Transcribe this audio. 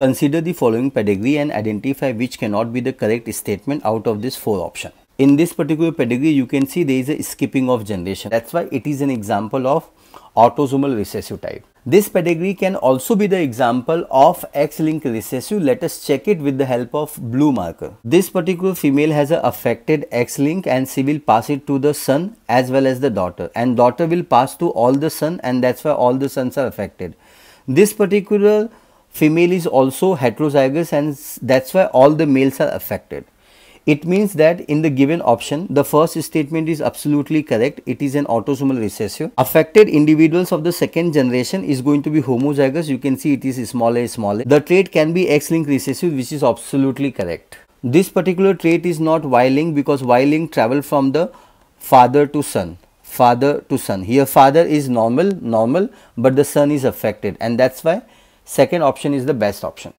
Consider the following pedigree and identify which cannot be the correct statement out of this four option. In this particular pedigree, you can see there is a skipping of generation. That's why it is an example of autosomal recessive type. This pedigree can also be the example of X-linked recessive. Let us check it with the help of blue marker. This particular female has a affected X-link and she will pass it to the son as well as the daughter and daughter will pass to all the son and that's why all the sons are affected. This particular female is also heterozygous and that's why all the males are affected. It means that in the given option, the first statement is absolutely correct. It is an autosomal recessive. Affected individuals of the second generation is going to be homozygous. You can see it is small a small a. The trait can be X-linked recessive which is absolutely correct. This particular trait is not Y-linked because Y-linked travel from the father to son father to son here father is normal normal but the son is affected and that's why second option is the best option